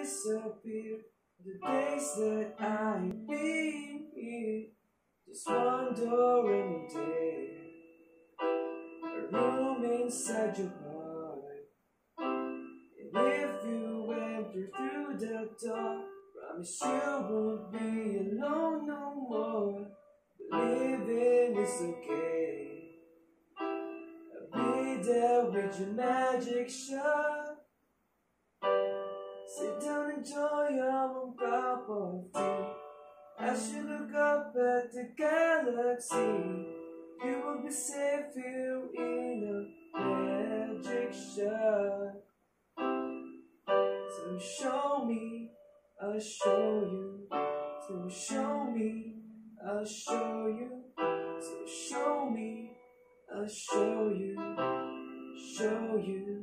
disappear. The days that I've been here, just wandering there. A room inside your heart. And if you enter through the door, promise you won't be alone no more. Living is okay. I'll be there with your magic shop. Enjoy your cup of tea. As you look up at the galaxy, you will be safe here in a magic shop. So show me, I'll show you. So show me, I'll show you. So show me, I'll show you. Show you,